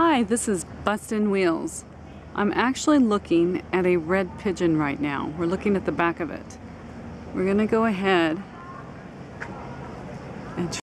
Hi, this is Bustin' Wheels. I'm actually looking at a red pigeon right now. We're looking at the back of it. We're gonna go ahead and